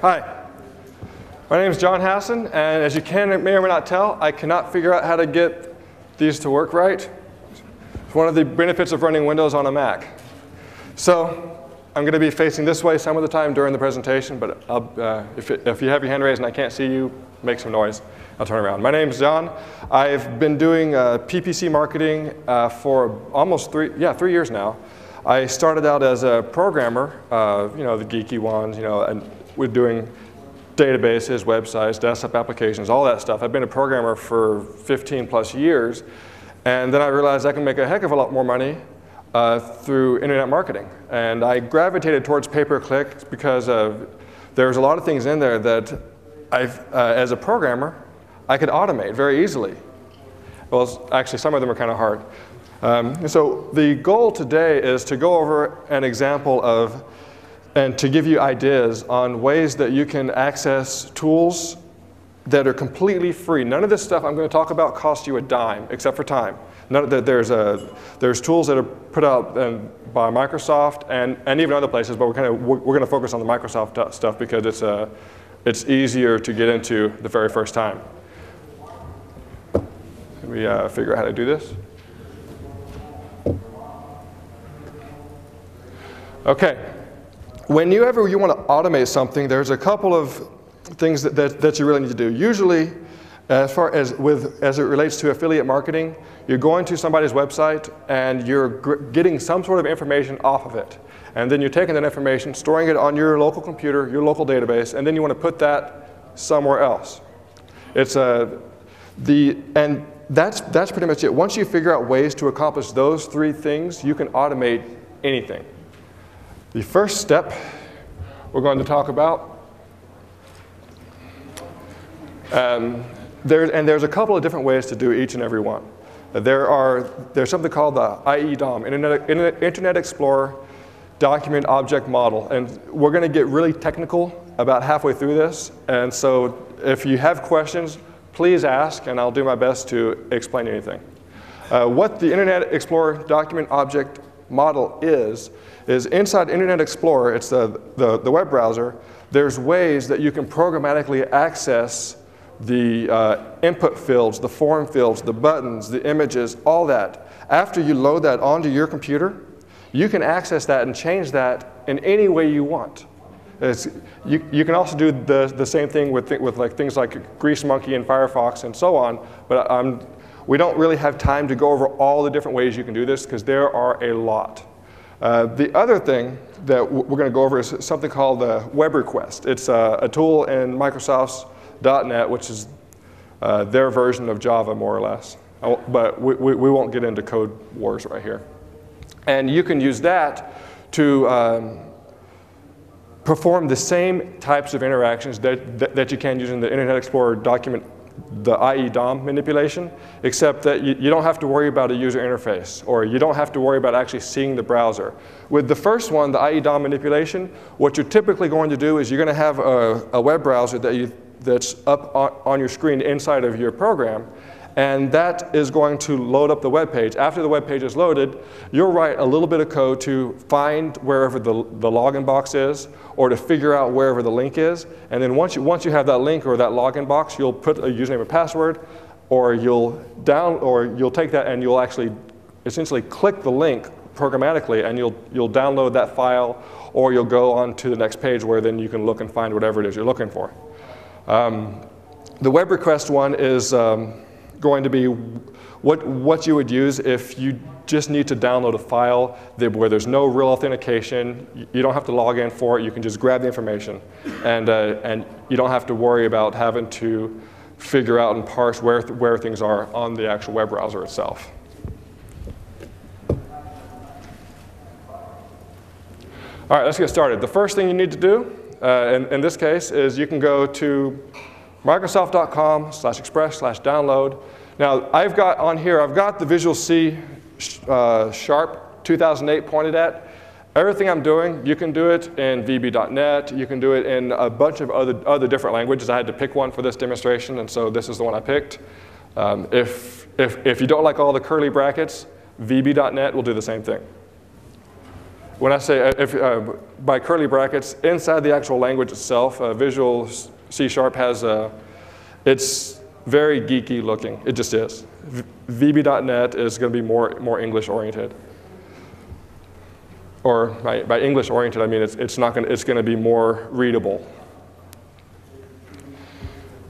Hi. My name is John Hasson, and as you can may or may not tell, I cannot figure out how to get these to work right. It's one of the benefits of running Windows on a Mac. So I'm going to be facing this way some of the time during the presentation, but uh, if, it, if you have your hand raised and I can't see you, make some noise. I'll turn around. My name is John. I've been doing uh, PPC marketing uh, for almost three, yeah, three years now. I started out as a programmer, uh, you know, the geeky ones, you know, and we're doing databases, websites, desktop applications, all that stuff. I've been a programmer for 15 plus years, and then I realized I can make a heck of a lot more money uh, through internet marketing. And I gravitated towards pay-per-click because of, there's a lot of things in there that I've, uh, as a programmer, I could automate very easily. Well, actually, some of them are kind of hard. Um, so the goal today is to go over an example of, and to give you ideas on ways that you can access tools that are completely free. None of this stuff I'm going to talk about costs you a dime, except for time. None, there's, a, there's tools that are put out by Microsoft and, and even other places, but we're, kind of, we're, we're going to focus on the Microsoft stuff because it's, uh, it's easier to get into the very first time. Can we uh, figure out how to do this? Okay. Whenever you want to automate something, there's a couple of things that, that, that you really need to do. Usually, as far as, with, as it relates to affiliate marketing, you're going to somebody's website and you're getting some sort of information off of it. And then you're taking that information, storing it on your local computer, your local database, and then you want to put that somewhere else. It's a, the, and that's, that's pretty much it. Once you figure out ways to accomplish those three things, you can automate anything. The first step we're going to talk about, um, there, and there's a couple of different ways to do each and every one. There are, there's something called the IE-DOM, Internet, Internet Explorer Document Object Model. And we're going to get really technical about halfway through this. And so if you have questions, please ask, and I'll do my best to explain anything. Uh, what the Internet Explorer Document Object Model is, is inside Internet Explorer, it's the, the, the web browser, there's ways that you can programmatically access the uh, input fields, the form fields, the buttons, the images, all that. After you load that onto your computer, you can access that and change that in any way you want. You, you, can also do the, the same thing with, th with like things like Greasemonkey and Firefox and so on, but um, we don't really have time to go over all the different ways you can do this because there are a lot. Uh, the other thing that we're going to go over is something called the Web Request. It's a, a tool in Microsoft's .NET, which is uh, their version of Java, more or less. But we, we, we, won't get into code wars right here. And you can use that to um, perform the same types of interactions that, that, that, you can use in the Internet Explorer document the IE DOM manipulation, except that you, you, don't have to worry about a user interface, or you don't have to worry about actually seeing the browser. With the first one, the IE DOM manipulation, what you're typically going to do is you're going to have a, a web browser that you, that's up on, on your screen inside of your program, and that is going to load up the web page. After the web page is loaded, you'll write a little bit of code to find wherever the, the login box is or to figure out wherever the link is. And then once you, once you have that link or that login box, you'll put a username and password or you'll down or you'll take that and you'll actually essentially click the link programmatically and you'll, you'll download that file or you'll go on to the next page where then you can look and find whatever it is you're looking for. Um, the web request one is um, going to be what, what you would use if you just need to download a file that, where there's no real authentication. You don't have to log in for it. You can just grab the information. And, uh, and you don't have to worry about having to figure out and parse where, where things are on the actual web browser itself. All right, let's get started. The first thing you need to do, uh, in, in this case, is you can go to Microsoft.com slash express slash download. Now, I've got on here, I've got the Visual C uh, Sharp 2008 pointed at. Everything I'm doing, you can do it in VB.NET. You can do it in a bunch of other, other different languages. I had to pick one for this demonstration, and so this is the one I picked. Um, if, if, if you don't like all the curly brackets, VB.NET will do the same thing. when I say, uh, if, uh, by curly brackets, inside the actual language itself, uh, Visual C Sharp has a, it's very geeky looking. It just is. VB.NET is going to be more, more English oriented. Or by, by English oriented, I mean it's, it's, not gonna, it's going to be more readable.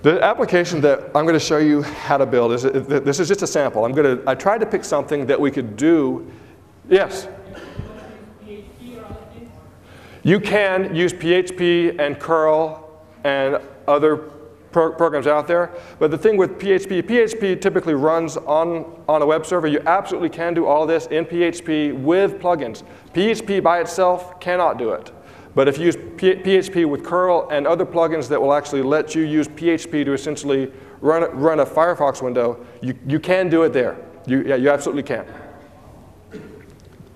The application that I'm going to show you how to build is this is just a sample. I'm going to I tried to pick something that we could do. Yes. You can use PHP and curl and other pro programs out there. But the thing with PHP, PHP typically runs on, on a web server. You absolutely can do all this in PHP with plugins. PHP by itself cannot do it. But if you use P PHP with curl and other plugins that will actually let you use PHP to essentially run, run a Firefox window, you, you can do it there. You, yeah, you absolutely can.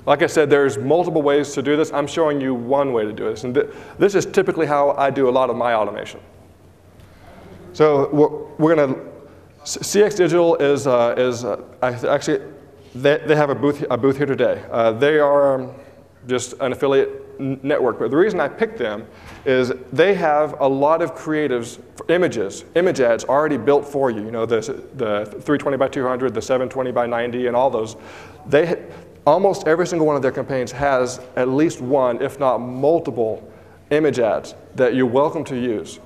Like I said, there's multiple ways to do this. I'm showing you one way to do this. And th this is typically how I do a lot of my automation. So we're, going to, CX Digital is, uh, is uh, actually, they, they have a booth, a booth here today. Uh, they are um, just an affiliate network, but the reason I picked them is they have a lot of creatives, images, image ads already built for you. You know, the, the 320 by 200, the 720 by 90, and all those. They, almost every single one of their campaigns has at least one, if not multiple, image ads that you're welcome to use.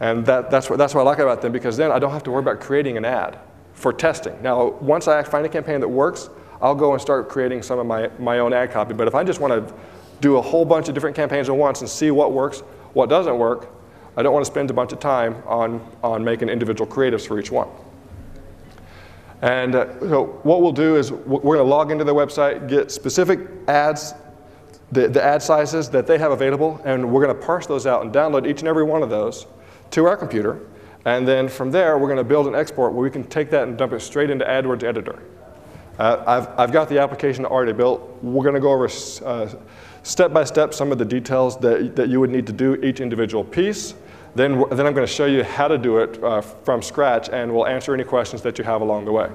And that, that's, what, that's what I like about them because then I don't have to worry about creating an ad for testing. Now, once I find a campaign that works, I'll go and start creating some of my, my own ad copy. But if I just want to do a whole bunch of different campaigns at once and see what works, what doesn't work, I don't want to spend a bunch of time on, on making individual creatives for each one. And uh, so what we'll do is we're going to log into their website, get specific ads, the, the ad sizes that they have available, and we're going to parse those out and download each and every one of those to our computer. And then from there, we're going to build an export where we can take that and dump it straight into AdWords Editor. Uh, I've, I've got the application already built. We're going to go over uh, step by step some of the details that, that you would need to do each individual piece. Then, then I'm going to show you how to do it uh, from scratch, and we'll answer any questions that you have along the way.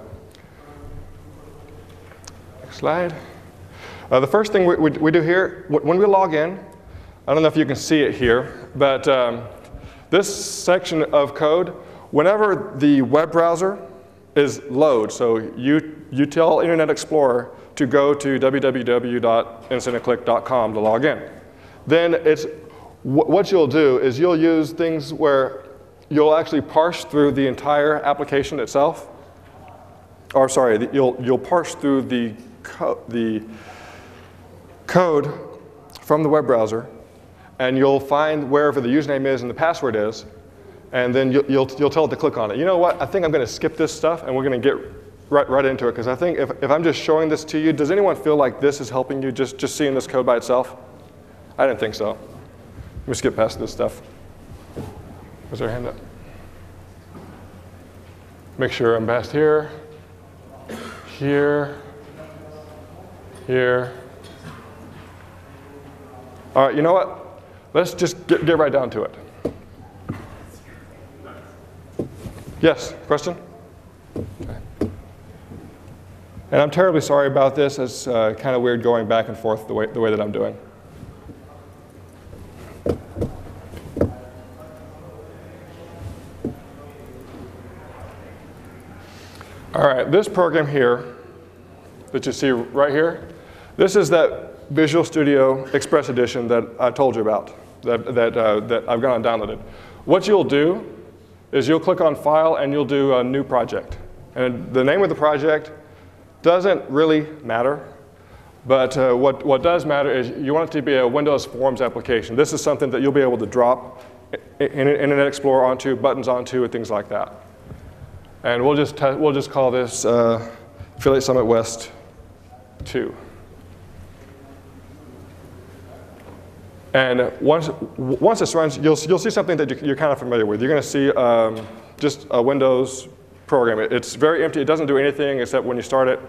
Next slide. Uh, the first thing we, we, we, do here, when we log in, I don't know if you can see it here, but um, this section of code, whenever the web browser is load, so you, you tell Internet Explorer to go to www.instantandclick.com to log in. Then it's, what you'll do is you'll use things where you'll actually parse through the entire application itself. Or sorry, you'll, you'll parse through the, co the code from the web browser and you'll find wherever the username is and the password is, and then you'll, you'll, you'll tell it to click on it. You know what? I think I'm going to skip this stuff, and we're going to get right, right into it, because I think if, if I'm just showing this to you, does anyone feel like this is helping you, just, just seeing this code by itself? I didn't think so. Let me skip past this stuff. Was there a hand up? Make sure I'm past here, here, here. All right, you know what? Let's just get, get right down to it. Yes, question? Okay. And I'm terribly sorry about this. It's uh, kind of weird going back and forth the way, the way that I'm doing. All right, this program here that you see right here, this is that Visual Studio Express Edition that I told you about that, that, uh, that I've gone and downloaded. What you'll do is you'll click on File and you'll do a new project. And the name of the project doesn't really matter, but uh, what, what does matter is you want it to be a Windows Forms application. This is something that you'll be able to drop in, Internet Explorer onto, buttons onto, and things like that. And we'll just, we'll just call this uh, Affiliate Summit West 2. And once, once this runs, you'll, you'll see something that you're kind of familiar with. You're going to see um, just a Windows program. It's very empty. It doesn't do anything except when you start it,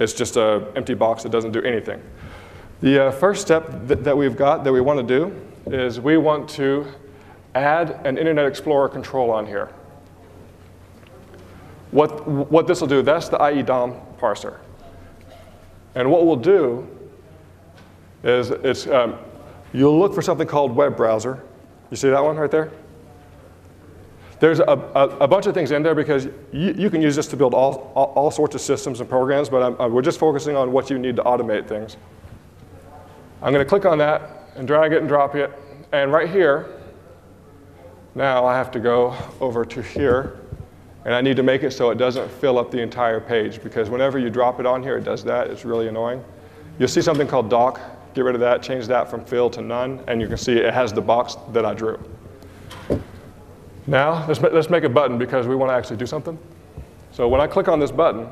it's just an empty box that doesn't do anything. The uh, first step th that we've got that we want to do is we want to add an Internet Explorer control on here. What, what this will do, that's the IE DOM parser. And what we'll do is it's, um, you'll look for something called web browser. You see that one right there? There's a, a, a bunch of things in there because you, you can use this to build all, all, all sorts of systems and programs, but I'm, we're just focusing on what you need to automate things. I'm going to click on that and drag it and drop it. And right here, now I have to go over to here, and I need to make it so it doesn't fill up the entire page because whenever you drop it on here, it does that. It's really annoying. You'll see something called dock. Get rid of that, change that from fill to none, and you can see it has the box that I drew. Now, let's, let's make a button because we want to actually do something. So when I click on this button,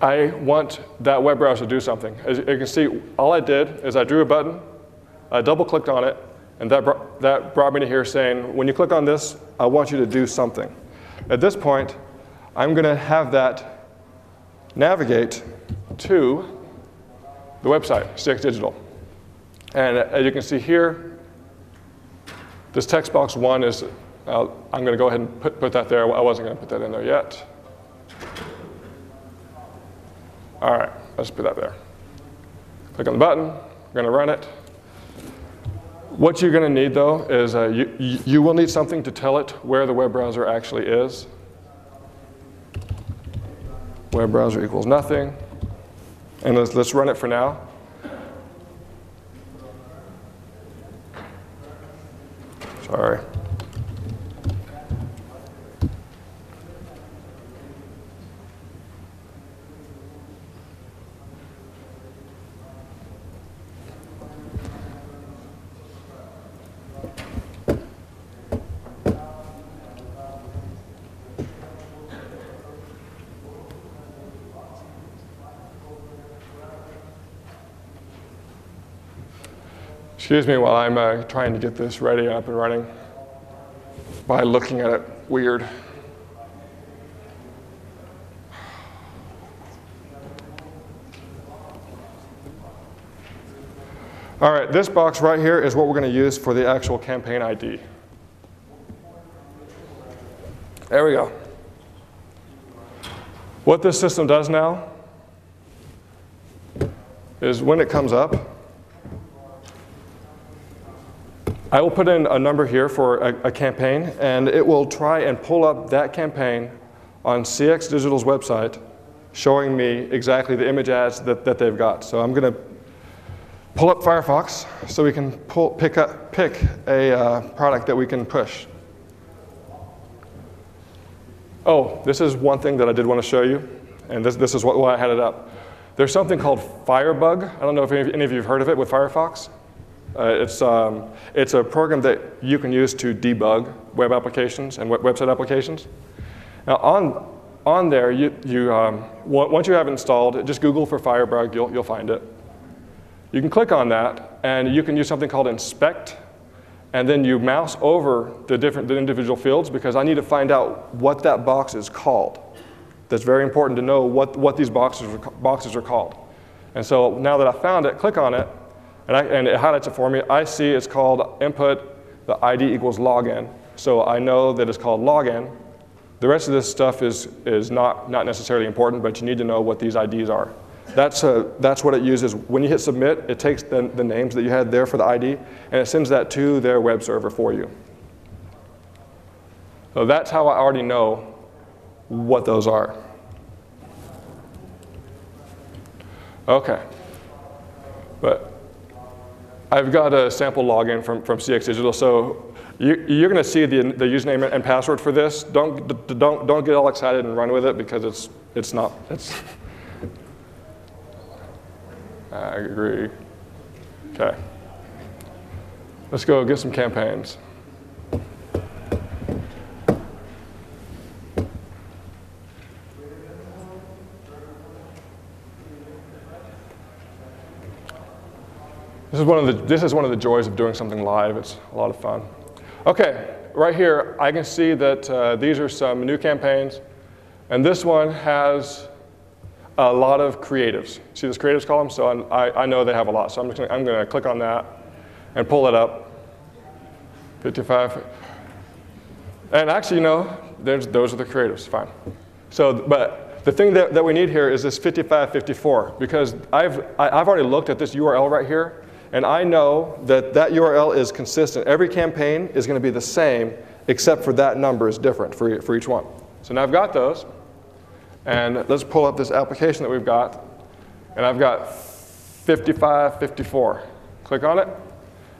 I want that web browser to do something. As you can see, all I did is I drew a button, I double clicked on it, and that, br that brought me to here saying, when you click on this, I want you to do something. At this point, I'm going to have that navigate to the website, CX Digital. And as you can see here, this text box one is, uh, I'm going to go ahead and put, put that there. I wasn't going to put that in there yet. All right, let's put that there. Click on the button, we're going to run it. What you're going to need though is uh, you, you will need something to tell it where the web browser actually is. Web browser equals nothing. And let's, let's run it for now. Sorry. Excuse me while I'm uh, trying to get this ready up and running by looking at it weird. All right, this box right here is what we're going to use for the actual campaign ID. There we go. What this system does now is when it comes up, I will put in a number here for a, a, campaign, and it will try and pull up that campaign on CX Digital's website, showing me exactly the image ads that, that they've got. So I'm going to pull up Firefox so we can pull, pick, up, pick a uh, product that we can push. Oh, this is one thing that I did want to show you, and this, this is what, why I had it up. There's something called Firebug. I don't know if any of you have heard of it with Firefox. Uh, it's, um, it's a program that you can use to debug web applications and web website applications. Now on, on there, you, you, um, once you have it installed, just Google for Firebug, you'll, you'll find it. You can click on that, and you can use something called inspect, and then you mouse over the different the individual fields because I need to find out what that box is called. That's very important to know what, what these boxes are, boxes are called. And so now that I found it, click on it, and, I, and it highlights it for me. I see it's called input, the ID equals login. So I know that it's called login. The rest of this stuff is, is not, not necessarily important, but you need to know what these IDs are. That's, a, that's what it uses. When you hit submit, it takes the, the names that you had there for the ID, and it sends that to their web server for you. So that's how I already know what those are. Okay. But I've got a sample login from, from CX Digital. So you, are going to see the, the username and password for this. Don't, don't, don't get all excited and run with it because it's, it's not. It's I agree. Okay. Let's go get some campaigns. Is, one of the, this is one of the joys of doing something live. It's a lot of fun. Okay, right here, I can see that uh, these are some new campaigns. And this one has a lot of creatives. See this creatives column? So I, I know they have a lot. So I'm, just gonna, I'm going to click on that and pull it up. 55. And actually, you know, those are the creatives. Fine. So, but the thing that, that we need here is this 5554 because I've, I, have i have already looked at this URL right here and I know that that URL is consistent. Every campaign is going to be the same except for that number is different for, for each one. So now I've got those. And let's pull up this application that we've got. And I've got 5554. Click on it.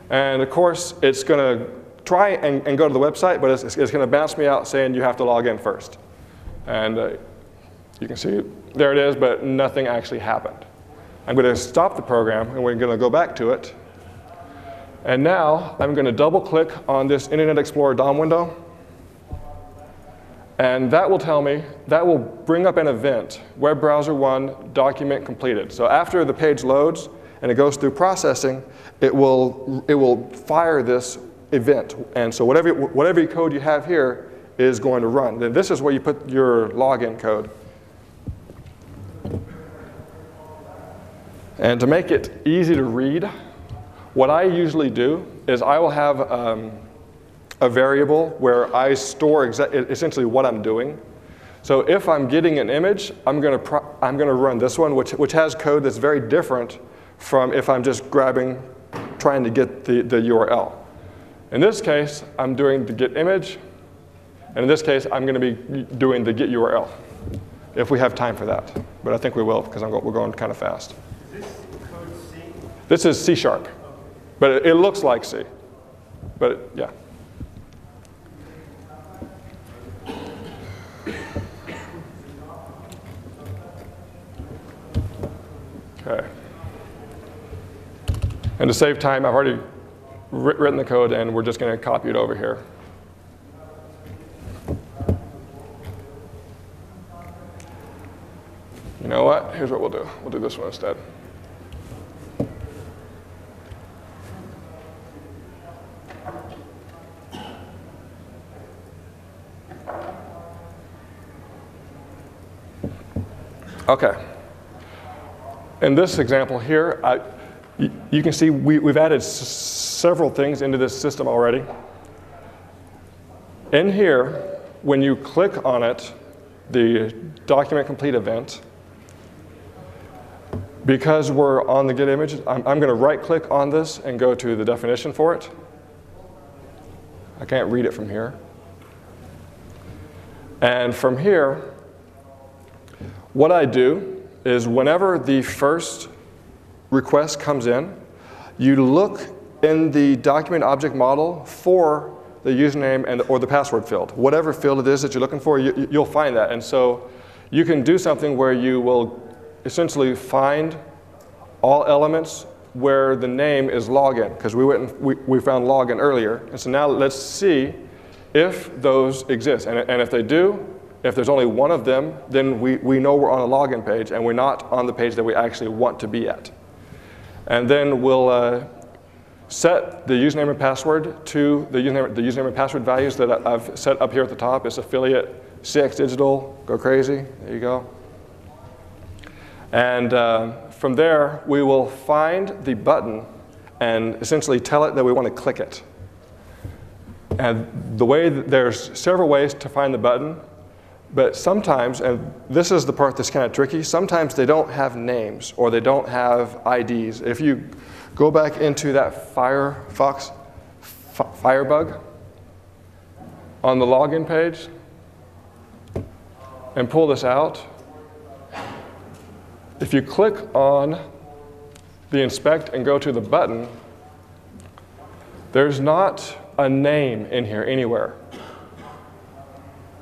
And of course, it's going to try and, and, go to the website, but it's, it's going to bounce me out saying you have to log in first. And uh, you can see there it is, but nothing actually happened. I'm going to stop the program and we're going to go back to it. And now I'm going to double click on this Internet Explorer DOM window. And that will tell me, that will bring up an event, web browser 1 document completed. So after the page loads and it goes through processing, it will, it will fire this event. And so whatever, whatever code you have here is going to run. Then this is where you put your login code. And to make it easy to read, what I usually do is I will have um, a variable where I store essentially what I'm doing. So if I'm getting an image, I'm going to I'm going to run this one, which which has code that's very different from if I'm just grabbing, trying to get the, the URL. In this case, I'm doing the get image, and in this case, I'm going to be doing the get URL, if we have time for that. But I think we will because we're going kind of fast. Is this code C? This is C sharp, but it, it looks like C. But yeah. Okay. And to save time, I've already written the code and we're just going to copy it over here. You know what? Here's what we'll do. We'll do this one instead. Okay. In this example here, I, you can see we, have added several things into this system already. In here, when you click on it, the document complete event, because we're on the get image, I'm, I'm going to right click on this and go to the definition for it. I can't read it from here. And from here, what I do is whenever the first request comes in, you look in the document object model for the username and, or the password field. Whatever field it is that you're looking for, you, you'll find that. And so you can do something where you will essentially find all elements where the name is login, because we, went and, we, we found login earlier. And so now let's see if those exist. And, and if they do, if there's only one of them, then we, we know we're on a login page and we're not on the page that we actually want to be at. And then we'll uh, set the username and password to the username, the username and password values that I've set up here at the top. It's affiliate CX Digital, go crazy, there you go. And uh, from there, we will find the button and essentially tell it that we want to click it. And the way, there's several ways to find the button. But sometimes, and this is the part that's kind of tricky, sometimes they don't have names or they don't have IDs. If you go back into that Firefox Firebug on the login page and pull this out, if you click on the inspect and go to the button, there's not a name in here anywhere.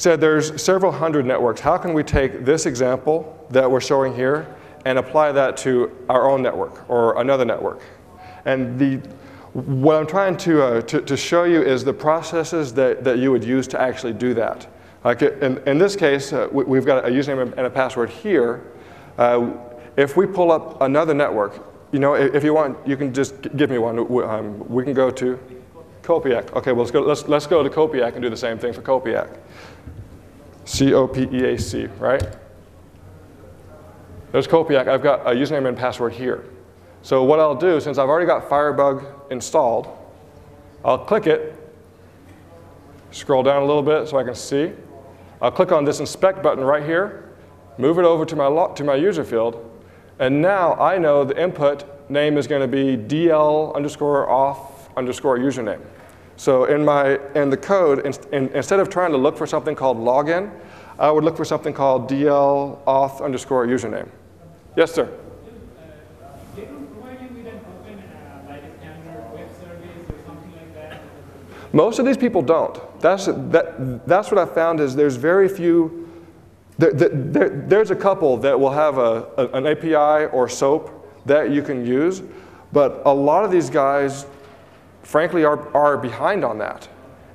said there's several hundred networks. How can we take this example that we're showing here and apply that to our own network or another network? And the, what I'm trying to, uh, to, to, show you is the processes that, that you would use to actually do that. Like in, in this case, uh, we, have got a username and a password here, Uh, if we pull up another network, you know, if, you want, you can just give me one. W- Um, we can go to Copeac. Okay, well, let's go, let's, let's go to Copeac and do the same thing for Copeac. C O P E A C, right? There's Copeac. I've got a username and password here. So what I'll do, since I've already got Firebug installed, I'll click it, scroll down a little bit so I can see. I'll click on this inspect button right here, move it over to my, to my user field, and now I know the input name is going to be DL underscore auth underscore username. So in, my, in the code, in, in, instead of trying to look for something called login, I would look for something called DL auth underscore username. Yes, sir. Most of these people don't. That's, that, that's what I found is there's very few, there, there, there's a couple that will have a, a, an API or SOAP that you can use, but a lot of these guys, frankly, are, are behind on that.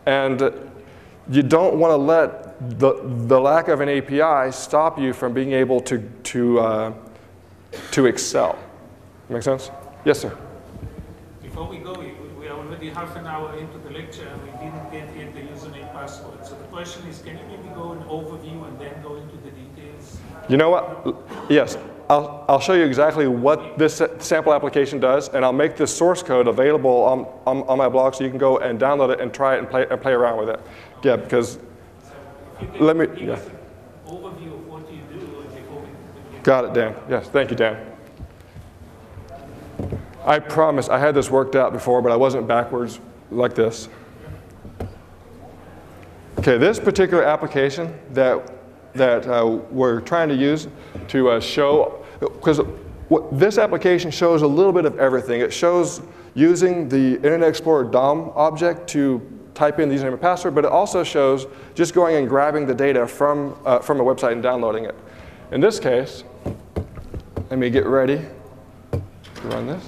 And you don't want to let the, the lack of an API stop you from being able to, to, uh, to excel. Make sense? Yes, sir. Before we go, we we are already half an hour into the lecture and we didn't get yet the username password. So the question is, can you maybe go an overview and then go into the details? You know what? Yes, I'll, I'll show you exactly what this sample application does, and I'll make this source code available on, on, on my blog so you can go and download it and try it and play, and play around with it. Yeah, because, you Let me- yeah. overview of what you do got it, Dan. Yes, thank you, Dan. I promise, I had this worked out before, but I wasn't backwards like this. Okay, this particular application that, that uh, we're trying to use to uh, show, because this application shows a little bit of everything. It shows using the Internet Explorer DOM object to type in the username and password, but it also shows just going and grabbing the data from, uh, from a website and downloading it. In this case, let me get ready to run this.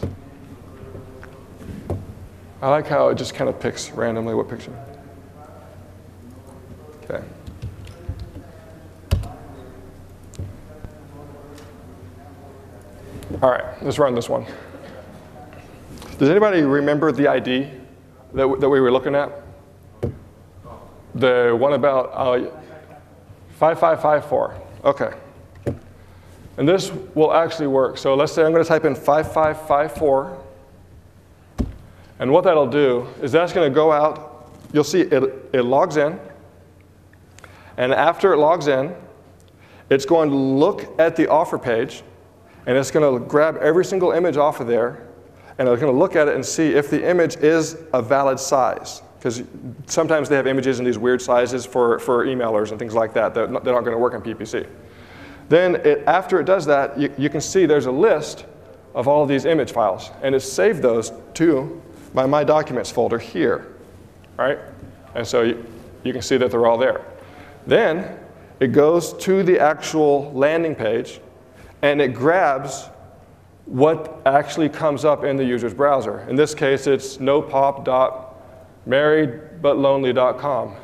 I like how it just kind of picks randomly what picture. All right, let's run this one. Does anybody remember the ID that, that we were looking at? The one about uh, 5554. Okay. And this will actually work. So let's say I'm going to type in 5554. And what that'll do is that's going to go out. You'll see it, it logs in. And after it logs in, it's going to look at the offer page and it's going to grab every single image off of there and it's going to look at it and see if the image is a valid size. Because sometimes they have images in these weird sizes for, for emailers and things like that that, that aren't going to work on PPC. Then, it, after it does that, you, you can see there's a list of all of these image files, and it's saved those to my My Documents folder here, right? And so you, you can see that they're all there. Then it goes to the actual landing page, and it grabs what actually comes up in the user's browser. In this case, it's nopop.marriedbutlonely.com.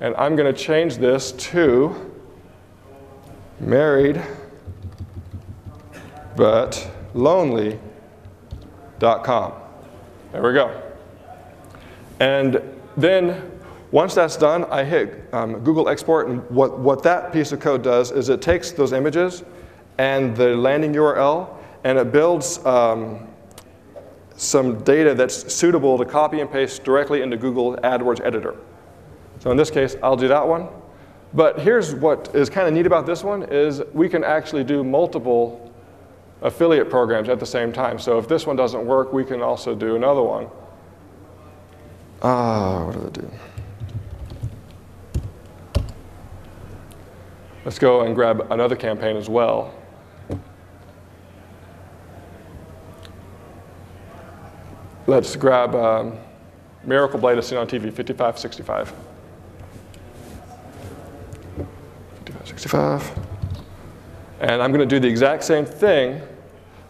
And I'm going to change this to married but lonely.com. There we go. And then once that's done, I hit um, Google Export, and what, what that piece of code does is it takes those images and the landing URL, and it builds um, some data that's suitable to copy and paste directly into Google AdWords editor. So in this case, I'll do that one. But here's what is kind of neat about this one is we can actually do multiple affiliate programs at the same time. So if this one doesn't work, we can also do another one. Ah, what do they do? Let's go and grab another campaign as well. Let's grab um, Miracle Blade as seen on TV, 5565. 5565. And I'm going to do the exact same thing.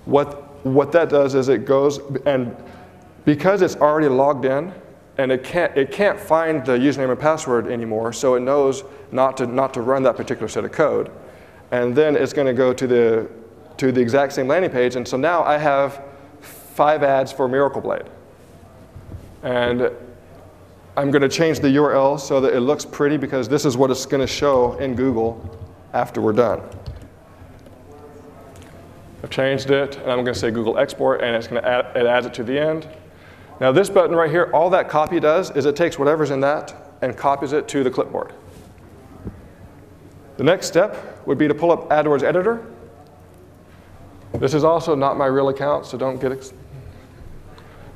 What, what that does is it goes, and because it's already logged in, and it can't, it can't find the username and password anymore, so it knows not to, not to run that particular set of code. and then it's going to go to the, to the exact same landing page. And so now I have five ads for Miracle Blade. And I'm going to change the URL so that it looks pretty because this is what it's going to show in Google after we're done. I've changed it, and I'm going to say Google Export, and it's going to add, it adds it to the end. Now this button right here, all that copy does is it takes whatever's in that and copies it to the clipboard. The next step would be to pull up AdWords Editor. This is also not my real account, so don't get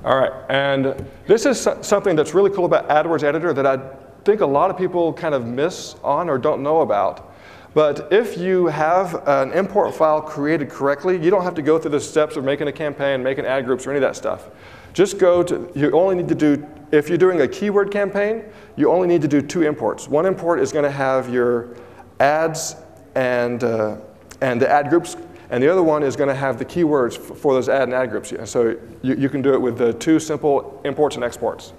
all right, and this is something that's really cool about AdWords Editor that I think a lot of people kind of miss on or don't know about. But if you have an import file created correctly, you don't have to go through the steps of making a campaign, making ad groups, or any of that stuff. Just go to, you only need to do, if you're doing a keyword campaign, you only need to do two imports. One import is going to have your ads and, uh, and the ad groups and the other one is going to have the keywords for those ad and ad groups. And So you, you can do it with the two simple imports and exports.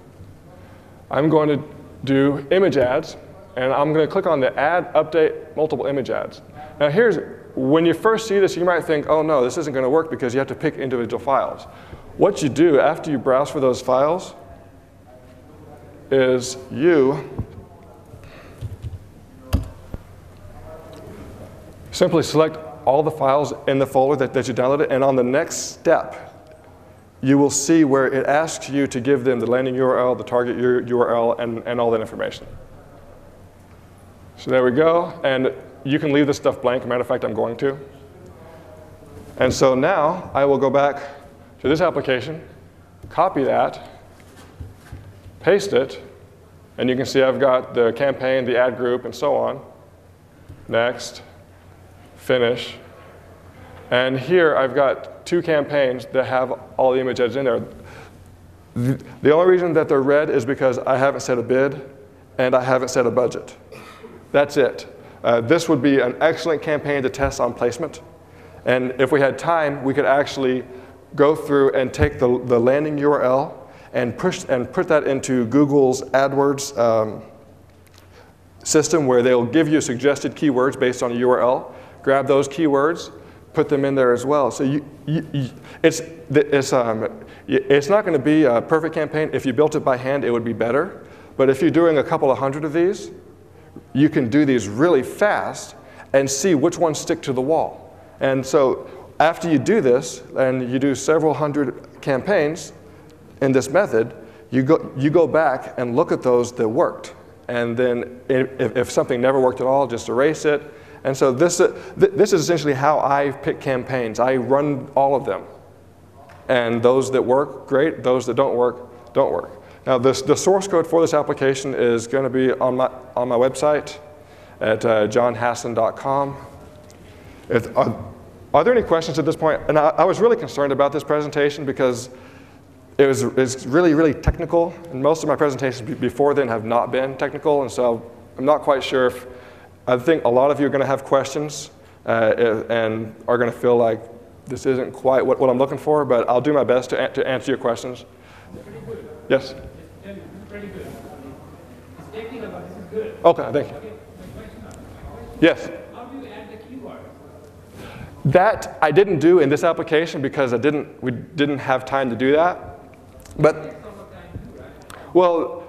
I'm going to do image ads, and I'm going to click on the add, update, multiple image ads. Now here's, when you first see this, you might think, oh no, this isn't going to work because you have to pick individual files. What you do after you browse for those files is you simply select all the files in the folder that, that you downloaded, and on the next step, you will see where it asks you to give them the landing URL, the target URL, and, and all that information. So there we go, and you can leave this stuff blank. matter of fact, I'm going to. And so now I will go back to this application, copy that, paste it, and you can see I've got the campaign, the ad group, and so on. Next finish. And here I've got two campaigns that have all the image ads in there. The, the only reason that they're red is because I haven't set a bid and I haven't set a budget. That's it. Uh, this would be an excellent campaign to test on placement. And if we had time, we could actually go through and take the, the landing URL and, push, and put that into Google's AdWords um, system where they'll give you suggested keywords based on a URL grab those keywords, put them in there as well. So you, you, you, it's, it's, um, it's not going to be a perfect campaign. If you built it by hand, it would be better. But if you're doing a couple of hundred of these, you can do these really fast and see which ones stick to the wall. And so after you do this, and you do several hundred campaigns in this method, you go, you go back and look at those that worked. And then if, if something never worked at all, just erase it and so this, uh, th this is essentially how I pick campaigns. I run all of them. And those that work, great. Those that don't work, don't work. Now, this, the source code for this application is going to be on my, on my website at uh, johnhasson.com. Are, are, there any questions at this point? And I, I, was really concerned about this presentation because it was, it was really, really technical. And most of my presentations before then have not been technical. And so I'm not quite sure if I think a lot of you are going to have questions uh, and are going to feel like this isn't quite what, what I'm looking for, but I'll do my best to, to answer your questions. Yes? Okay, thank you. Yes? That I didn't do in this application because I didn't, we didn't have time to do that. But, well,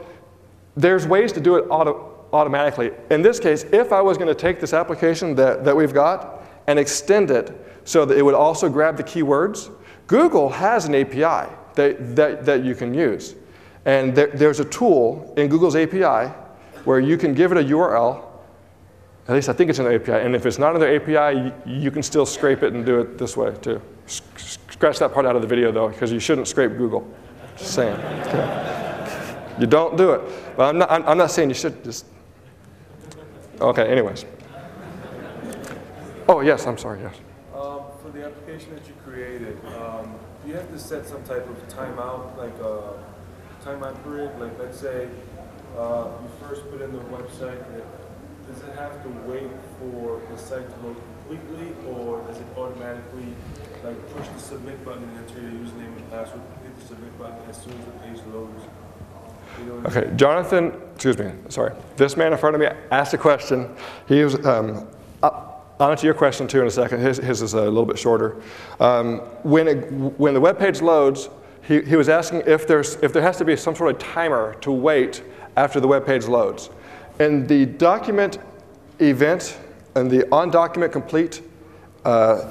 there's ways to do it auto, automatically. In this case, if I was going to take this application that, that we've got and extend it so that it would also grab the keywords, Google has an API that, that, that you can use. And there, there's a tool in Google's API where you can give it a URL. At least I think it's in the API. And if it's not in their API, you, you can still scrape it and do it this way too. Scratch that part out of the video though, because you shouldn't scrape Google. Just saying. Okay. You don't do it. But I'm not, I'm not saying you should just Okay, anyways. Oh, yes, I'm sorry, yes. Um, for the application that you created, um, do you have to set some type of timeout, like a timeout period? Like, let's say uh, you first put in the website, does it have to wait for the site to load completely, or does it automatically like push the submit button and enter your username and password, hit the submit button as soon as the page loads? Okay, Jonathan, excuse me, sorry. This man in front of me asked a question. He was, um, I'll answer your question too in a second. His, his is a little bit shorter. Um, when, it, when the web page loads, he, he was asking if, there's, if there has to be some sort of timer to wait after the web page loads. And the document event and the on document complete uh,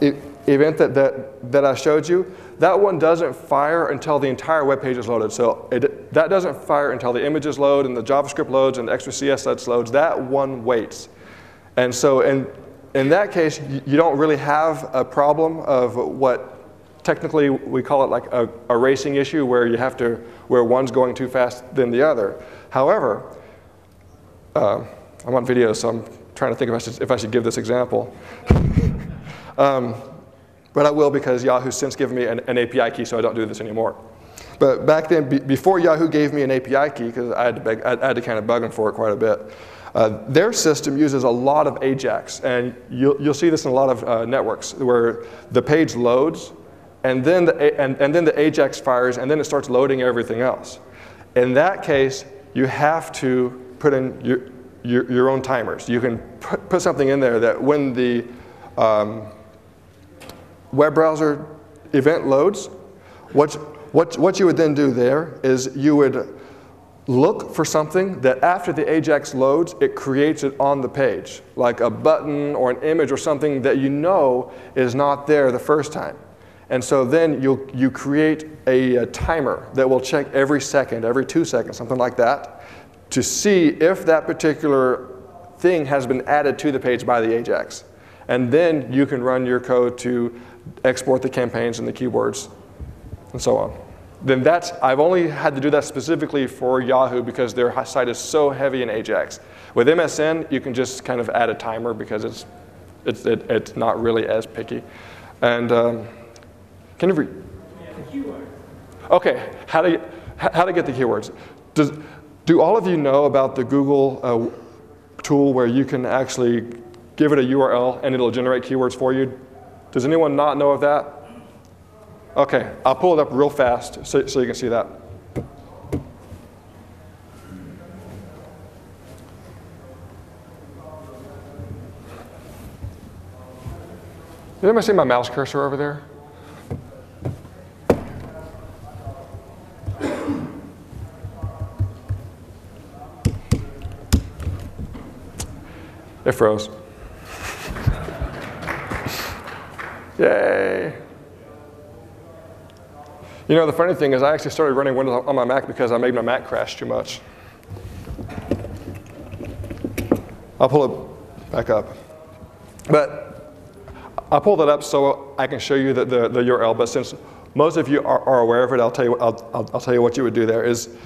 event that, that, that I showed you, that one doesn't fire until the entire web page is loaded. So it, that doesn't fire until the images load and the JavaScript loads and the extra CSS loads. That one waits. And so in, in that case, you, don't really have a problem of what technically we call it like a, a racing issue where you have to, where one's going too fast than the other. However, uh, I'm on video, so I'm trying to think if I should, if I should give this example. um, but I will because Yahoo's since given me an, an, API key, so I don't do this anymore. But back then, be, before Yahoo gave me an API key, because I, I, had to kind of bug them for it quite a bit, uh, their system uses a lot of AJAX, and you'll, you'll see this in a lot of uh, networks where the page loads, and then, the, and, and then the AJAX fires, and then it starts loading everything else. In that case, you have to put in your, your, your own timers. You can put, put something in there that when the um, web browser event loads, what, what, what you would then do there is you would look for something that after the AJAX loads, it creates it on the page, like a button or an image or something that you know is not there the first time. And so then you you create a, a, timer that will check every second, every two seconds, something like that, to see if that particular thing has been added to the page by the AJAX. And then you can run your code to export the campaigns and the keywords and so on. Then that's, I've only had to do that specifically for Yahoo because their site is so heavy in AJAX. With MSN, you can just kind of add a timer because it's, it's, it, it's not really as picky. And um, can you read? Okay, how to, how to get the keywords. Does, do all of you know about the Google uh, tool where you can actually give it a URL and it'll generate keywords for you? Does anyone not know of that? Okay, I'll pull it up real fast so, so you can see that. Did anybody see my mouse cursor over there? It froze. Yay. You know, the funny thing is I actually started running Windows on my Mac because I made my Mac crash too much. I'll pull it back up. But I'll pull that up so I can show you the, the, the URL, but since most of you are, are, aware of it, I'll tell, you, I'll, I'll, I'll tell you what you would do there is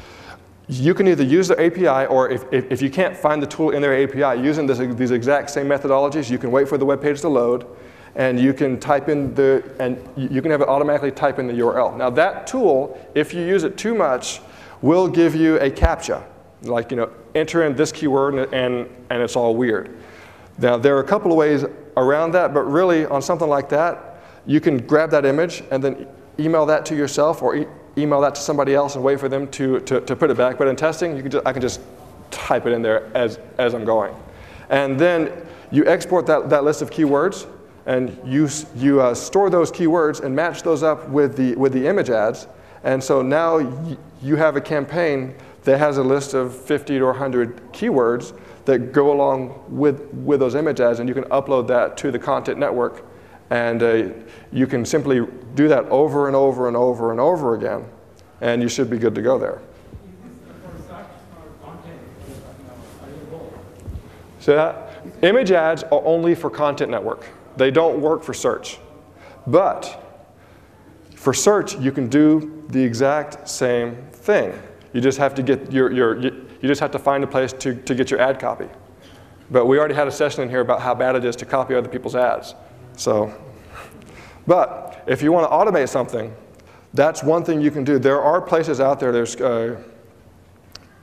you can either use their API or if, if, if, you can't find the tool in their API, using this, these exact same methodologies, you can wait for the web page to load and you can type in the, and you can have it automatically type in the URL. Now that tool, if you use it too much, will give you a CAPTCHA, like, you know, enter in this keyword and, and, and it's all weird. Now there are a couple of ways around that, but really on something like that, you can grab that image and then email that to yourself or e email that to somebody else and wait for them to, to, to put it back. But in testing, you can just, I can just type it in there as, as I'm going. And then you export that, that list of keywords and you, you uh, store those keywords and match those up with the, with the image ads. And so now you have a campaign that has a list of 50 or 100 keywords that go along with, with those image ads, and you can upload that to the content network. And uh, you can simply do that over and over and over and over again, and you should be good to go there. So that, image ads are only for content network. They don't work for search. But for search, you can do the exact same thing. You just have to get your, your you just have to find a place to, to get your ad copy. But we already had a session in here about how bad it is to copy other people's ads. So, but if you want to automate something, that's one thing you can do. There are places out there. There's uh,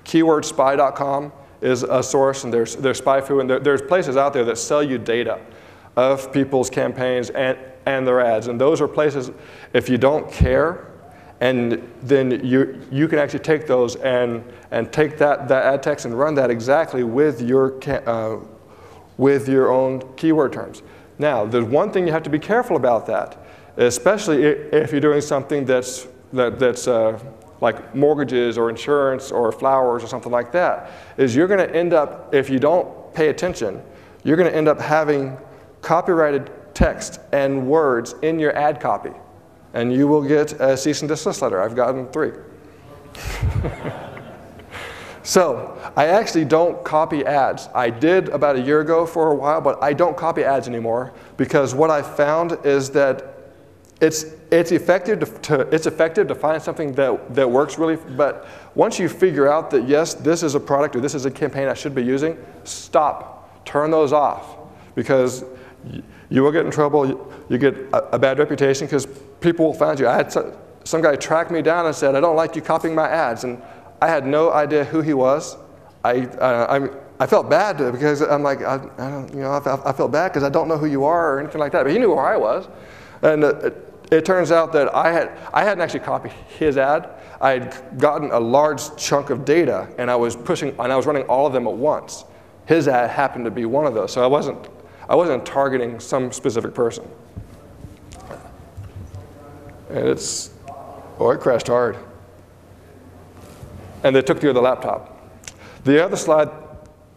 keywordspy.com is a source, and there's, there's SpyFu, and there, there's places out there that sell you data of people's campaigns and, and their ads. And those are places, if you don't care, and then you, you can actually take those and, and take that, that ad text and run that exactly with your, uh, with your own keyword terms. Now, there's one thing you have to be careful about that, especially if you're doing something that's, that, that's uh, like mortgages or insurance or flowers or something like that, is you're going to end up, if you don't pay attention, you're going to end up having copyrighted text and words in your ad copy. And you will get a cease and desist letter. I've gotten three. so I actually don't copy ads. I did about a year ago for a while, but I don't copy ads anymore because what I found is that it's, it's, effective to, to, it's effective to find something that, that works really, but once you figure out that yes, this is a product or this is a campaign I should be using, stop, turn those off because you will get in trouble. You, get a, a, bad reputation because people will find you. I had some, some guy track me down and said, I don't like you copying my ads. And I had no idea who he was. I, uh, I, I felt bad because I'm like, I, I don't, you know, I, I felt bad because I don't know who you are or anything like that. But he knew where I was. And uh, it, it turns out that I, had, I hadn't actually copied his ad. I had gotten a large chunk of data and I was pushing, and I was running all of them at once. His ad happened to be one of those. So I wasn't, I wasn't targeting some specific person. And it's, oh, it crashed hard. And they took the other laptop. The other slide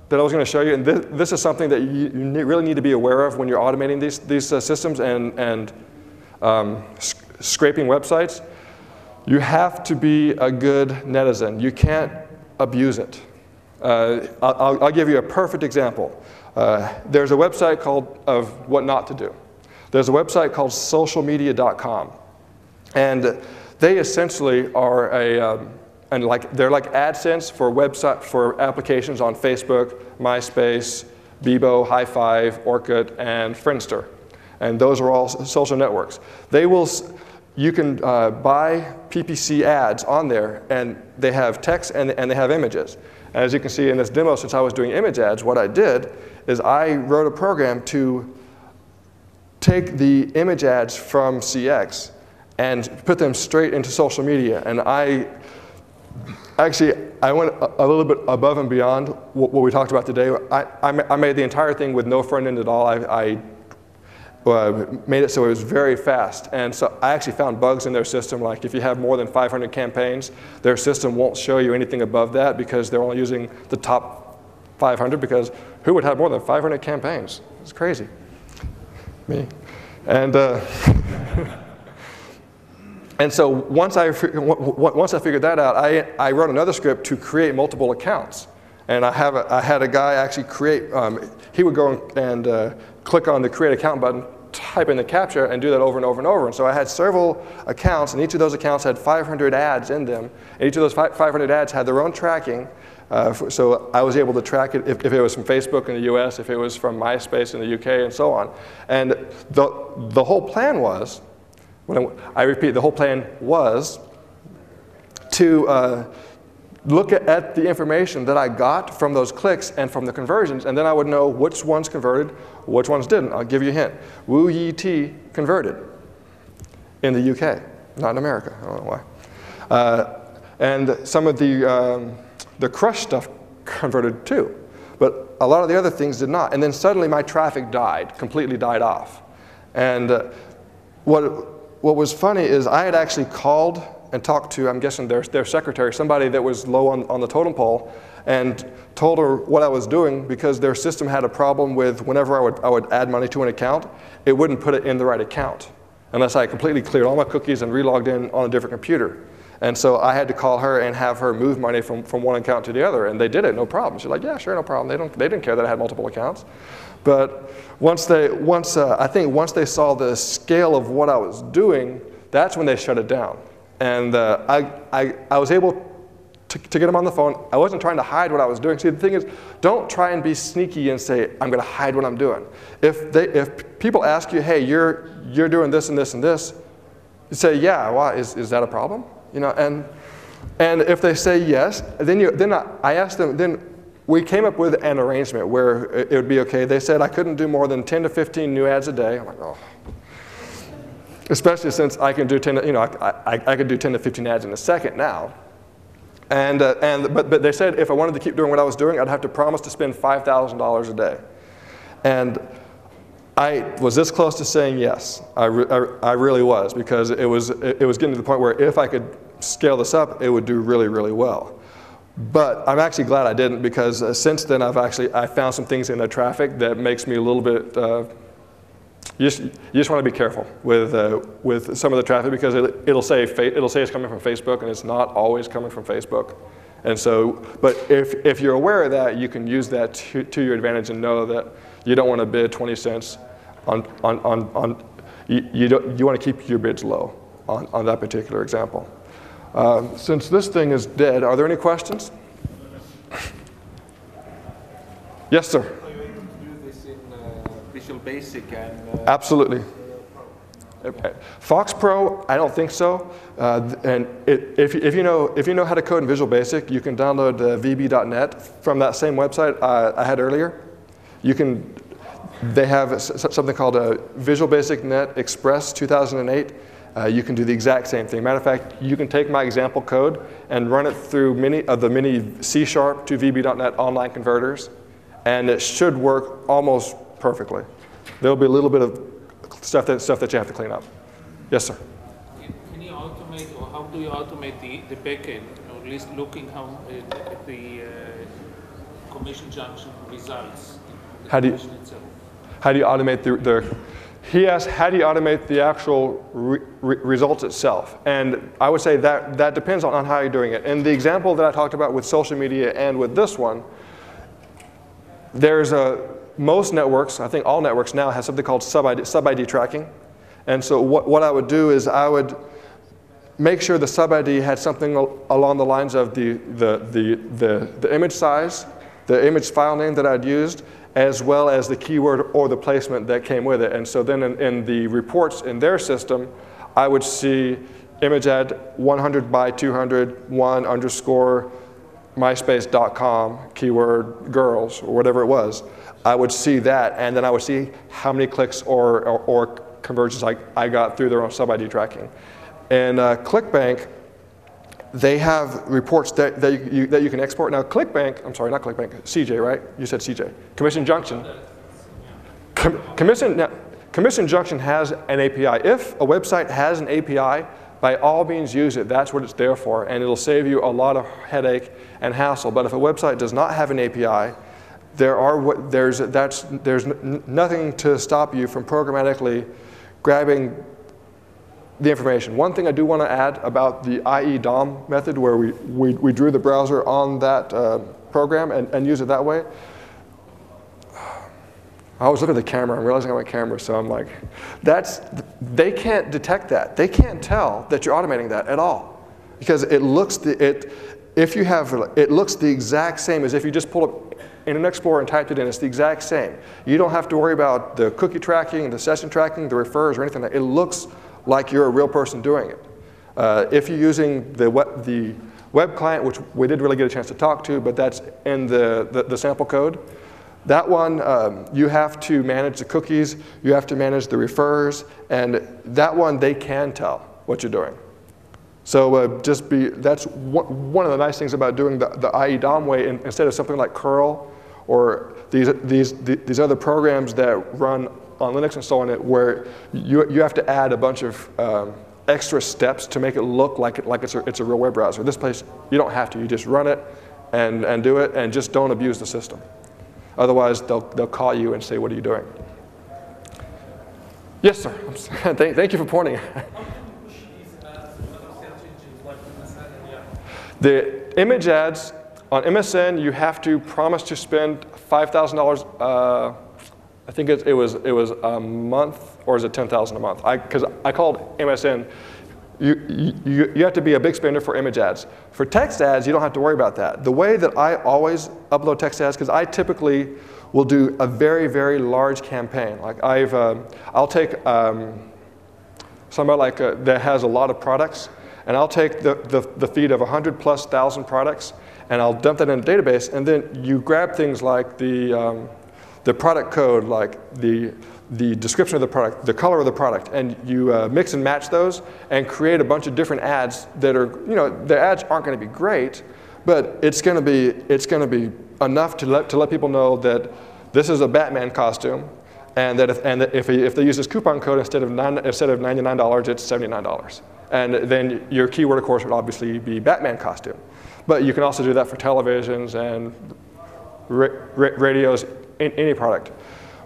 that I was going to show you, and this, this is something that you, you, really need to be aware of when you're automating these, these uh, systems and, and um, sc scraping websites, you have to be a good netizen. You can't abuse it. Uh, I'll, I'll, give you a perfect example. Uh, there's a website called of what not to do. There's a website called socialmedia.com, and they essentially are a um, and like they're like AdSense for website for applications on Facebook, MySpace, Bebo, Hi5, Orkut, and Friendster and those are all social networks. They will, you can uh, buy PPC ads on there, and they have text and, and they have images. As you can see in this demo, since I was doing image ads, what I did is I wrote a program to take the image ads from CX and put them straight into social media. And I actually, I went a, little bit above and beyond what, we talked about today. I, I, made the entire thing with no front end at all. I, I uh, made it so it was very fast. And so I actually found bugs in their system, like if you have more than 500 campaigns, their system won't show you anything above that because they're only using the top 500 because who would have more than 500 campaigns? It's crazy. Me. And, uh, and so once I, once I figured that out, I, I wrote another script to create multiple accounts. And I, have a, I had a guy actually create, um, he would go and uh, click on the create account button, type in the CAPTCHA, and do that over and over and over. And so I had several accounts, and each of those accounts had 500 ads in them. And each of those 500 ads had their own tracking. Uh, so I was able to track it if, if, it was from Facebook in the US, if it was from MySpace in the UK, and so on. And the, the whole plan was, I, I repeat, the whole plan was to uh, look at the information that I got from those clicks and from the conversions, and then I would know which ones converted, which ones didn't. I'll give you a hint. Wu Yi Tea converted in the UK, not in America. I don't know why. Uh, and some of the, um, the crush stuff converted too. But a lot of the other things did not. And then suddenly my traffic died, completely died off. And uh, what, what was funny is I had actually called and talked to, I'm guessing, their, their secretary, somebody that was low on, on the totem pole, and told her what I was doing because their system had a problem with whenever I would, I would add money to an account, it wouldn't put it in the right account unless I completely cleared all my cookies and relogged in on a different computer. And so I had to call her and have her move money from, from one account to the other, and they did it, no problem. She's like, yeah, sure, no problem. They, don't, they didn't care that I had multiple accounts. But once they, once, uh, I think once they saw the scale of what I was doing, that's when they shut it down. And uh, I, I, I was able to, to get them on the phone. I wasn't trying to hide what I was doing. See, the thing is, don't try and be sneaky and say, I'm going to hide what I'm doing. If, they, if people ask you, hey, you're, you're doing this and this and this, you say, yeah, why? Is, is that a problem? You know, and, and if they say yes, then, you, then I, I asked them, then we came up with an arrangement where it would be okay. They said I couldn't do more than 10 to 15 new ads a day. I'm like, oh, especially since I can do 10, you know, I, I, I could do 10 to 15 ads in a second now. And, uh, and, but, but they said if I wanted to keep doing what I was doing, I'd have to promise to spend $5,000 a day. And I was this close to saying yes. I, re- I, I really was because it was, it, it was getting to the point where if I could scale this up, it would do really, really well. But I'm actually glad I didn't because uh, since then I've actually I found some things in the traffic that makes me a little bit. Uh, you just, you just want to be careful with, uh, with some of the traffic because it, it'll say it'll say it's coming from Facebook and it's not always coming from Facebook. And so, but if, if you're aware of that, you can use that to, to your advantage and know that you don't want to bid 20 cents on, on, on, on you, you, don't, you want to keep your bids low on, on that particular example. Um, since this thing is dead, are there any questions? Yes, sir. Are you able to do this in uh, Basic and? Uh, Absolutely. Fox Pro, I don't think so. Uh, and it, if, if, you know, if you know how to code in Visual Basic, you can download uh, vb.net from that same website uh, I had earlier. You can, they have something called a Visual Basic Net Express 2008. Uh, you can do the exact same thing. Matter of fact, you can take my example code and run it through many of the many C Sharp to VB.NET online converters, and it should work almost perfectly. There'll be a little bit of stuff that, stuff that you have to clean up. Yes, sir. Can you automate, or how do you automate the, the backend, or at least looking how uh, at the uh, commission junction results? How do you- itself? How do you automate the, the he asked, how do you automate the actual re, re, results itself? And I would say that, that depends on, on how you're doing it. In the example that I talked about with social media and with this one, there's a, most networks, I think all networks now have something called sub-ID, sub-ID tracking. And so what, what I would do is I would make sure the sub-ID had something al- along the lines of the, the, the, the, the image size, the image file name that I'd used, as well as the keyword or the placement that came with it. And so then in, in the reports in their system, I would see image ad 100 by 200, 1 underscore myspace.com, keyword girls, or whatever it was. I would see that, and then I would see how many clicks or, or, or conversions I, I got through their own sub ID tracking. And uh, ClickBank, they have reports that, that, you, you- that you can export. Now, ClickBank, I'm sorry, not ClickBank, CJ, right? You said CJ. Commission Junction. Com- Commission, now, Commission Junction has an API. If a website has an API, by all means use it. That's what it's there for, and it'll save you a lot of headache and hassle. But if a website does not have an API, there are there's that's there's nothing to stop you from programmatically grabbing the information. One thing I do want to add about the IE DOM method, where we, we, we drew the browser on that uh, program and, and use it that way. I was looking at the camera and realizing I'm on camera, so I'm like, that's, they can't detect that. They can't tell that you're automating that at all. Because it looks, the, it, if you have, it looks the exact same as if you just pull up Internet Explorer and typed it in. It's the exact same. You don't have to worry about the cookie tracking, the session tracking, the refers, or anything. It looks like you're a real person doing it. Uh, if you're using the web, the web client, which we did really get a chance to talk to, but that's in the, the, the sample code, that one, um, you have to manage the cookies, you have to manage the refers, and that one, they can tell what you're doing. So uh, just be, that's one, one of the nice things about doing the, the IE DOM way in, instead of something like curl or these, these, these other programs that run on Linux and so on, it, where you, you have to add a bunch of um, extra steps to make it look like, it, like it's, a, it's a real web browser. This place, you don't have to. You just run it and, and do it and just don't abuse the system. Otherwise, they'll, they'll call you and say, what are you doing? Yes, sir. Thank, thank you for pointing. The image ads on MSN, you have to promise to spend $5,000. Uh, I think it, it was it was a month, or is it 10,000 a month? Because I, called MSN. You, you, you have to be a big spender for image ads. For text ads, you don't have to worry about that. The way that I always upload text ads, because I typically will do a very, very large campaign. Like I've, um, I'll take um, somebody like uh, that has a lot of products, and I'll take the, the, the feed of 100 plus thousand products, and I'll dump that in a database, and then you grab things like the, um, the product code, like the, the description of the product, the color of the product, and you uh, mix and match those and create a bunch of different ads that are, you know, the ads aren't going to be great, but it's going to be, it's going to be enough to let, to let people know that this is a Batman costume, and that if, and that if, if they use this coupon code instead of, nine, instead of $99, it's $79. And then your keyword, of course, would obviously be Batman costume. But you can also do that for televisions and ra ra radios, in any product.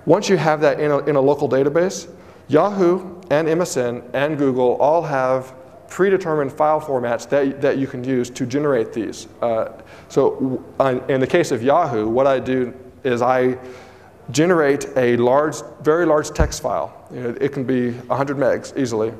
Once you have that in a, in a local database, Yahoo and MSN and Google all have predetermined file formats that, that you can use to generate these. Uh, so uh, in the case of Yahoo, what I do is I generate a large, very large text file. You know, it can be 100 megs easily.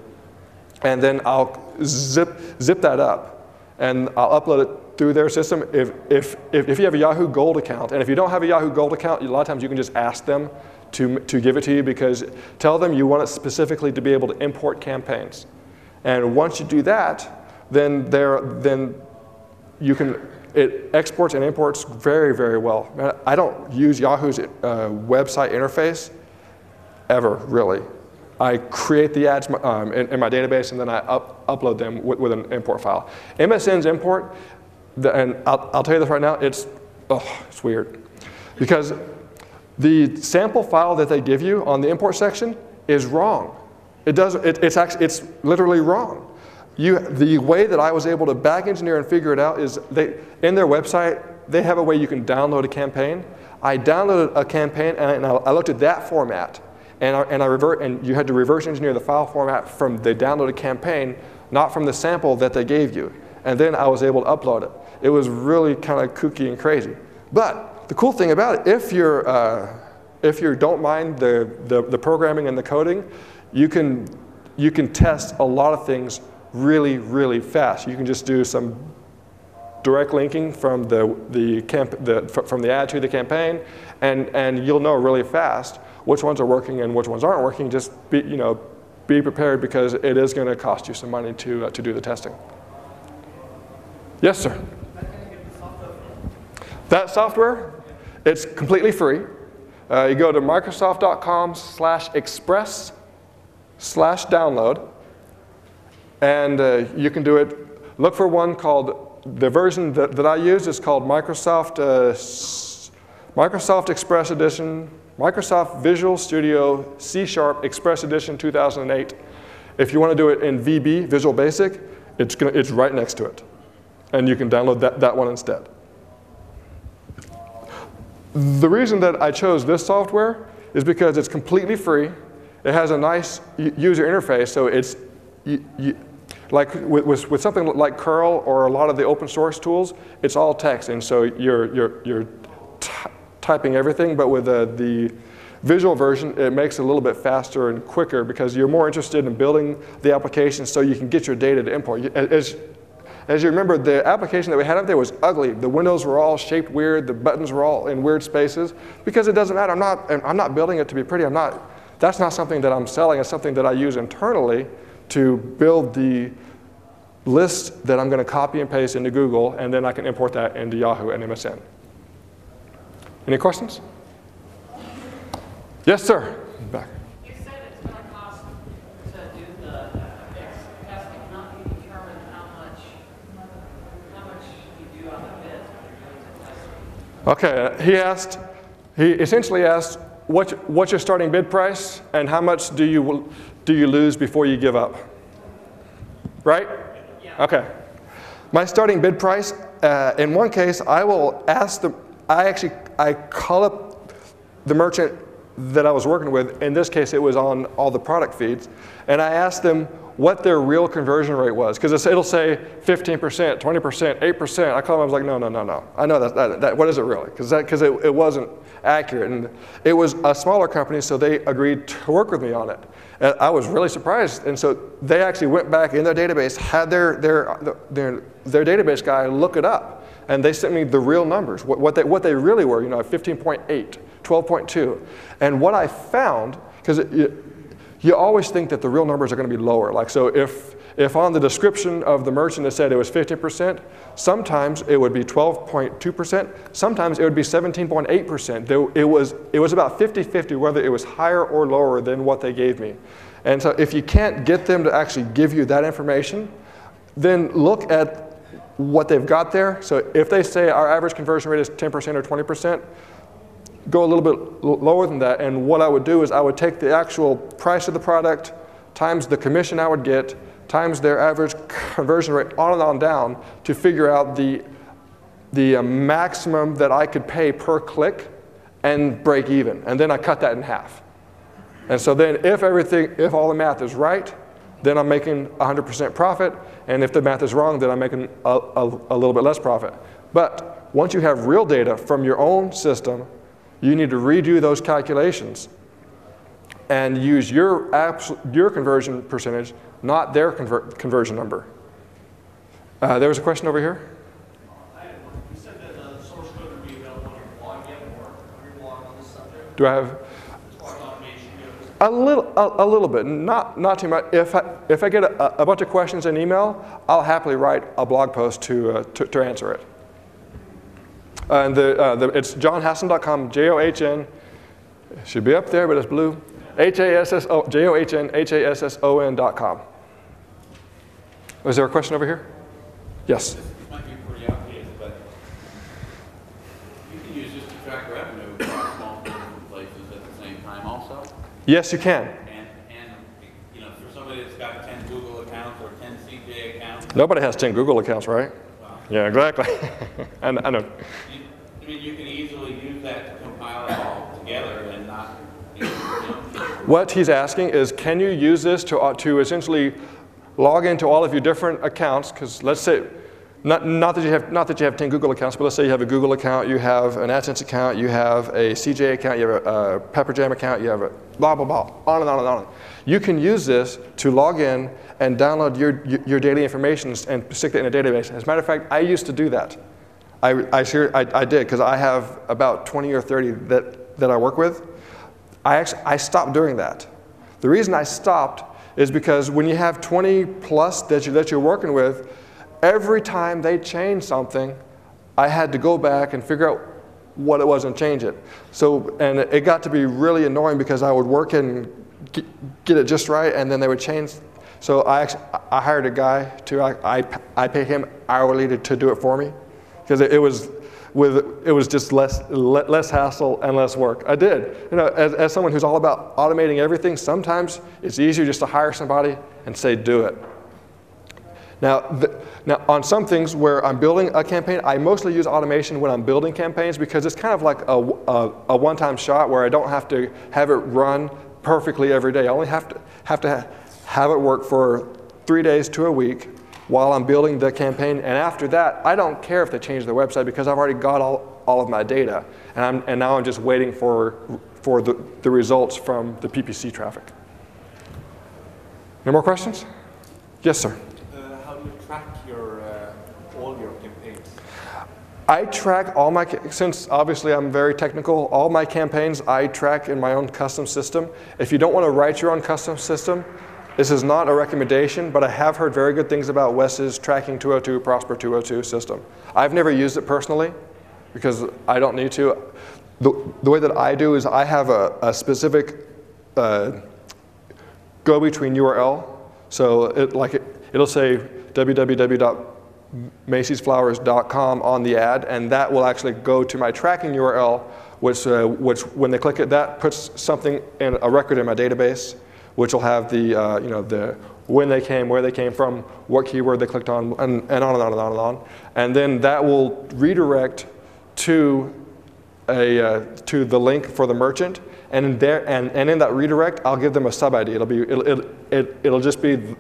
And then I'll zip, zip that up and I'll upload it through their system. If, if, if, if you have a Yahoo Gold account, and if you don't have a Yahoo Gold account, a lot of times you can just ask them to, to give it to you because tell them you want it specifically to be able to import campaigns. And once you do that, then, there, then you can, it exports and imports very, very well. I don't use Yahoo's uh, website interface ever, really. I create the ads um, in, in, my database and then I up, upload them with, with, an import file. MSN's import, the, and I'll, I'll, tell you this right now, it's, oh, it's weird. Because the sample file that they give you on the import section is wrong. It does, it, it's, actually, it's literally wrong. You, the way that I was able to back engineer and figure it out is they, in their website, they have a way you can download a campaign. I downloaded a campaign and I, I looked at that format and I, and I revert, and you had to reverse engineer the file format from the downloaded campaign, not from the sample that they gave you. And then I was able to upload it. It was really kind of kooky and crazy. But the cool thing about it, if you're, uh, if you don't mind the, the, the programming and the coding, you can, you can test a lot of things really, really fast. You can just do some direct linking from the, the, camp, the, from the ad to the campaign, and, and you'll know really fast which ones are working and which ones aren't working. Just be, you know, be prepared because it is going to cost you some money to, uh, to do the testing. Yes, sir? That software, it's completely free. Uh, you go to microsoft.com slash express slash download, and uh, you can do it. Look for one called, the version that, that I use is called Microsoft, uh, Microsoft Express Edition Microsoft Visual Studio C Sharp Express Edition 2008. If you want to do it in VB, Visual Basic, it's, gonna, it's right next to it. And you can download that, that one instead. The reason that I chose this software is because it's completely free. It has a nice user interface, so it's you, you, like with, with, with, something like curl or a lot of the open source tools, it's all text, and so you're, you're, you're typing everything, but with the, the visual version, it makes it a little bit faster and quicker because you're more interested in building the application so you can get your data to import. As, as you remember, the application that we had up there was ugly. The windows were all shaped weird. The buttons were all in weird spaces because it doesn't matter. I'm not, I'm not building it to be pretty. I'm not, that's not something that I'm selling. It's something that I use internally to build the list that I'm going to copy and paste into Google, and then I can import that into Yahoo and MSN. Any questions? Yes, sir. Back. You said it's going to cost to do the testing, not you determine how much, how much you do on the bids when you're doing the testing. Okay, he asked, he essentially asked, what, what's your starting bid price and how much do you, do you lose before you give up? Right? Yeah. Okay. My starting bid price, uh, in one case, I will ask the, I actually I call up the merchant that I was working with. In this case, it was on all the product feeds, and I asked them what their real conversion rate was because it'll say 15%, 20%, 8%. I called them. I was like, no, no, no, no. I know that. that, that what is it really? Because it, it wasn't accurate, and it was a smaller company, so they agreed to work with me on it. And I was really surprised, and so they actually went back in their database, had their their their, their database guy look it up and they sent me the real numbers, what, what, they, what they really were, you know, 15.8, 12.2. And what I found, because you always think that the real numbers are going to be lower. Like, so if, if on the description of the merchant it said it was 50%, sometimes it would be 12.2%, sometimes it would be 17.8%. It was, it was about 50-50 whether it was higher or lower than what they gave me. And so if you can't get them to actually give you that information, then look at what they've got there. So if they say our average conversion rate is 10% or 20%, go a little bit lower than that. And what I would do is I would take the actual price of the product times the commission I would get times their average conversion rate on and on down to figure out the, the uh, maximum that I could pay per click and break even. And then I cut that in half. And so then if everything, if all the math is right, then I'm making 100% profit. And if the math is wrong, then I'm making a, a, a little bit less profit. But once you have real data from your own system, you need to redo those calculations and use your, your conversion percentage, not their conver- conversion number. Uh, there was a question over here. You said that the source code would be available on your blog. Do you on your blog on this subject? Do I have As far as automation goes? a little, a, a little bit, not, not too much. If I, if I get a, a bunch of questions in email, I'll happily write a blog post to, uh, to, to answer it. Uh, and the, uh, the, it's johnhasson.com, J O H N, should be up there, but it's blue. H A S S O, J O H N, H A S S O N.com. Was there a question over here? Yes. This might be pretty obvious, but you can use this to track revenue across multiple different places at the same time also. Yes, you can. And, and, you know, for somebody that's got ten Google accounts or ten CJ accounts, Nobody has 10 Google accounts, right? Yeah, exactly. and I know. I mean, you can easily use that to compile it all together and not, What he's asking is, can you use this to, uh, to essentially log into all of your different accounts? Because let's say, not, not, that you have, not that you have 10 Google accounts, but let's say you have a Google account, you have an AdSense account, you have a CJ account, you have a, a PepperJam account, you have a blah, blah, blah, on and on and on. You can use this to log in and download your, your, your daily information and stick it in a database. As a matter of fact, I used to do that. I, I, I, I did, because I have about 20 or 30 that, that I work with. I, actually, I stopped doing that. The reason I stopped is because when you have 20 plus that, you, that you're working with, every time they change something, I had to go back and figure out what it was and change it. So, and it got to be really annoying because I would work and get, get it just right, and then they would change. So I actually, I hired a guy to, I, I, I pay him hourly to, to do it for me because it, it was with it was just less le- less hassle and less work. I did. You know, as, as someone who's all about automating everything, sometimes it's easier just to hire somebody and say do it. Now, the, now on some things where I'm building a campaign, I mostly use automation when I'm building campaigns because it's kind of like a, a, a one-time shot where I don't have to have it run perfectly every day. I only have to have to ha- have it work for three days to a week while I'm building the campaign. And after that, I don't care if they change their website because I've already got all, all of my data. And, I'm, and now I'm just waiting for, for the, the results from the PPC traffic. No more questions? Yes, sir. Uh, how do you track your, uh, all your campaigns? I track all my, since obviously I'm very technical, all my campaigns I track in my own custom system. If you don't want to write your own custom system, this is not a recommendation, but I have heard very good things about Wes's Tracking 202, Prosper 202 system. I've never used it personally because I don't need to. The, the way that I do is I have a, a specific uh, go between URL. So it, like it, it'll say www.macy'sflowers.com on the ad, and that will actually go to my tracking URL, which, uh, which when they click it, that puts something in a record in my database, which will have the, uh, you know, the when they came, where they came from, what keyword they clicked on, and, and on and on and on and on. And then that will redirect to a, uh, to the link for the merchant, and in there, and, and in that redirect, I'll give them a sub ID. It'll be, it'll, it'll, it, it'll just be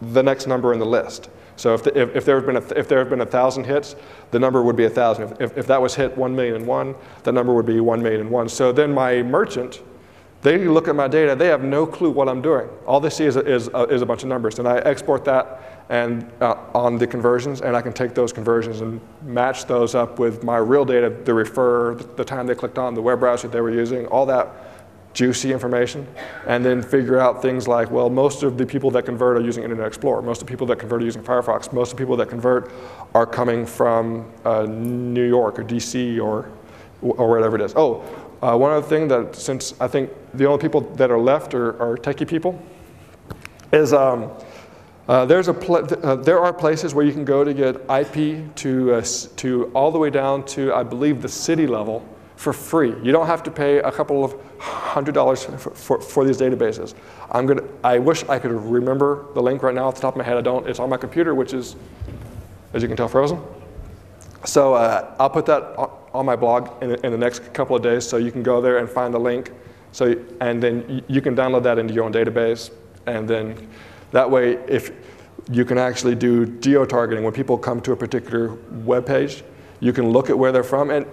the next number in the list. So if, the, if, if there have been a, if there have been a thousand hits, the number would be a thousand. If, if, if that was hit one million and one, the number would be one million and one. So then my merchant, they look at my data, they have no clue what I'm doing. All they see is a, is a, is a bunch of numbers, and I export that and uh, on the conversions, and I can take those conversions and match those up with my real data, the refer, the time they clicked on, the web browser they were using, all that juicy information, and then figure out things like, well, most of the people that convert are using Internet Explorer, most of the people that convert are using Firefox, most of the people that convert are coming from uh, New York or DC or, or wherever it is. Oh, uh, one other thing that since I think the only people that are left are, are techie people, is um, uh, there's a pl- uh, there are places where you can go to get IP to, uh, to all the way down to, I believe, the city level for free. You don't have to pay a couple of hundred dollars for, for, for these databases. I'm gonna, I wish I could remember the link right now off the top of my head. I don't. It's on my computer, which is, as you can tell, frozen. So uh, I'll put that on my blog in, in the next couple of days, so you can go there and find the link. So and then you can download that into your own database, and then that way, if you can actually do geo-targeting when people come to a particular web page, you can look at where they're from, and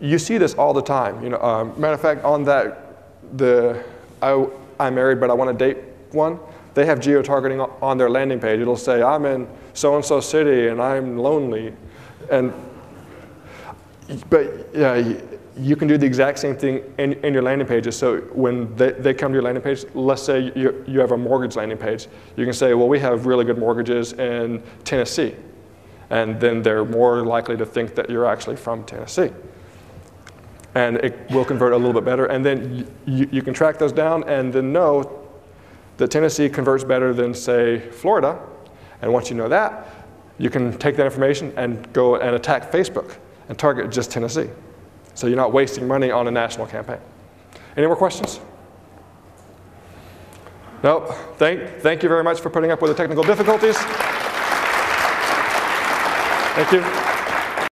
you see this all the time. You know, um, matter of fact, on that the I, I'm married, but I want to date one. They have geo-targeting on their landing page. It'll say I'm in so-and-so city and I'm lonely, and but uh, yeah, you can do the exact same thing in, in your landing pages. So when they, they come to your landing page, let's say you, you have a mortgage landing page, you can say, well, we have really good mortgages in Tennessee. And then they're more likely to think that you're actually from Tennessee. And it will convert a little bit better. And then you, you can track those down and then know that Tennessee converts better than, say, Florida. And once you know that, you can take that information and go and attack Facebook and target just Tennessee. So you're not wasting money on a national campaign. Any more questions? Nope. Thank, thank you very much for putting up with the technical difficulties. Thank you.